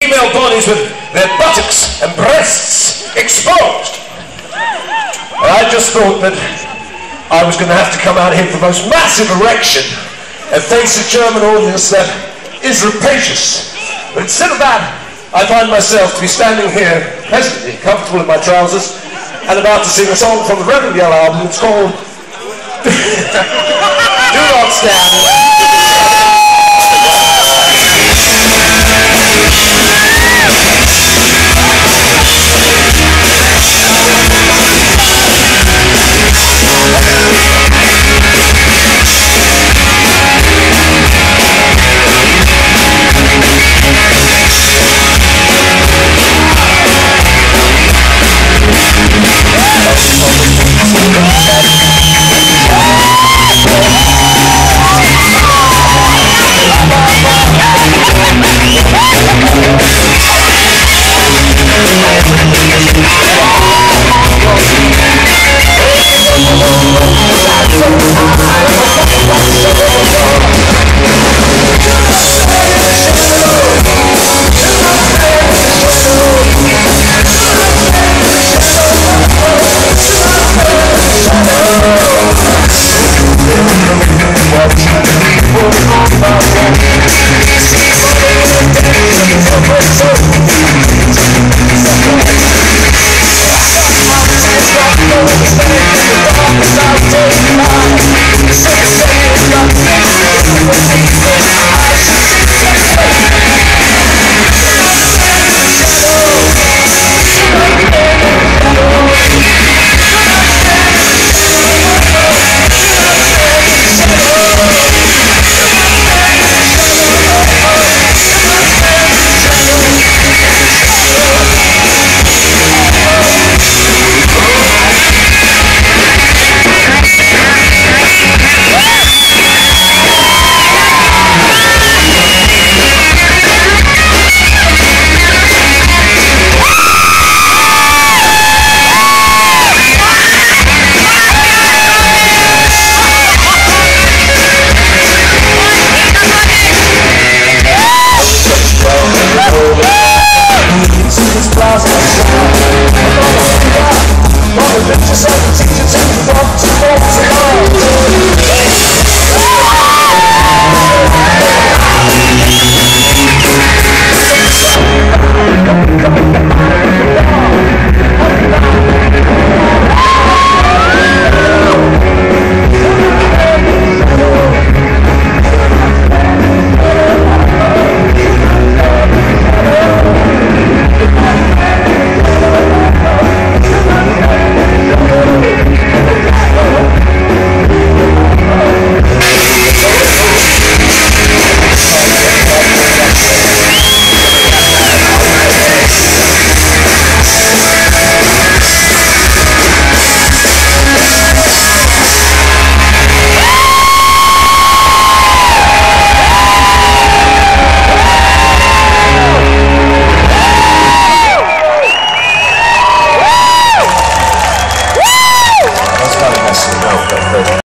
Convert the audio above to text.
female bodies with their buttocks and breasts exposed. And I just thought that I was going to have to come out here for the most massive erection and face a German audience that is rapacious. But instead of that, I find myself to be standing here pleasantly comfortable in my trousers and about to sing a song from the Rebel Yell album. It's called Do Not Stand.